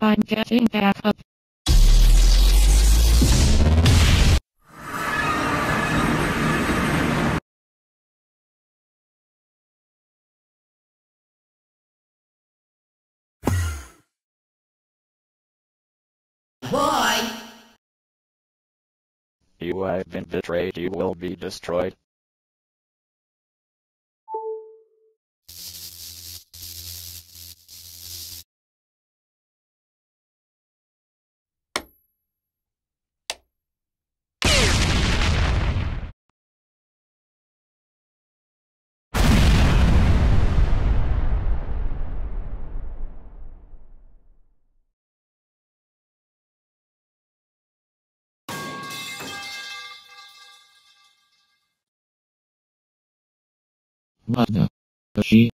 I'm getting back up. Boy! You have been betrayed. You will be destroyed. Mother. She